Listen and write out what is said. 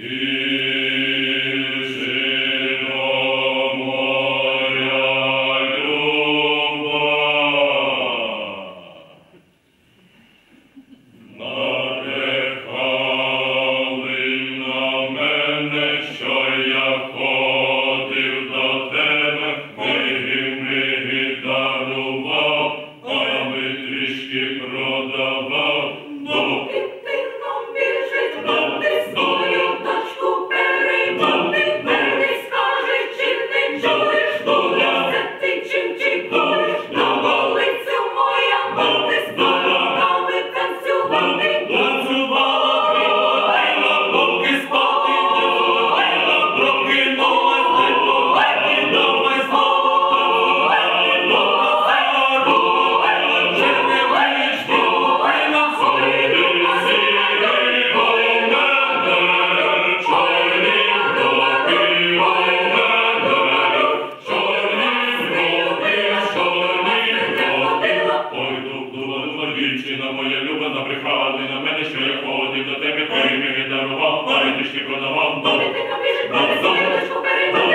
He дівчина моя любана набрехала ти на мене, що я холодів до тебе, твоїми дарував, пам'ятишки продавав. Добре, ти капіш, добре, добре,